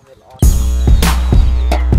phenomenal.